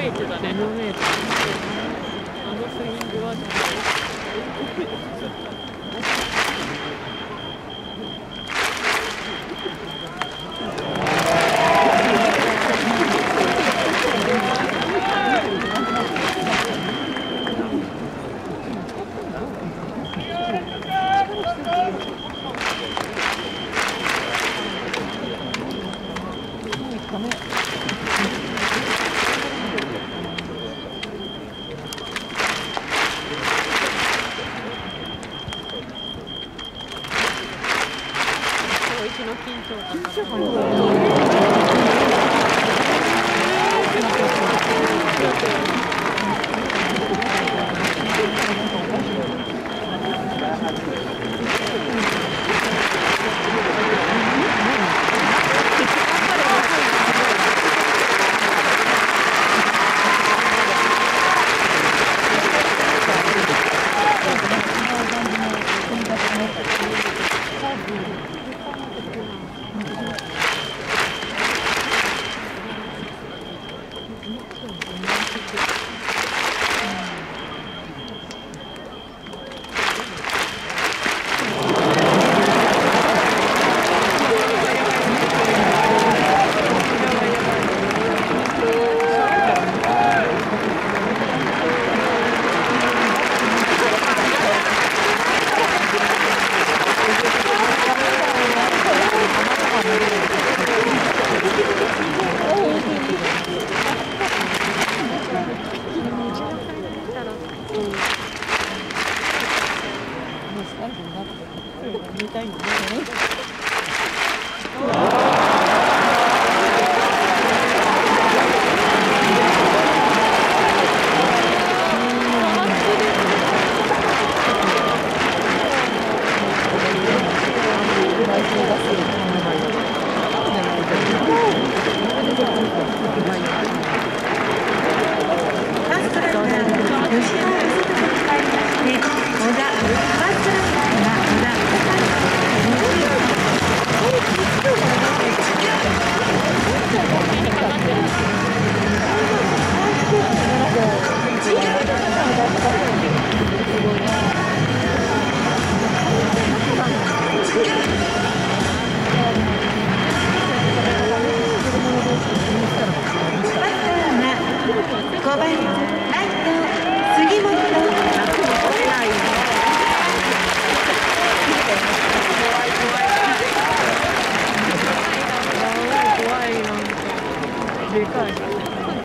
メー。あのスイングは。ちょ私の緊張感緊感見たいんだね。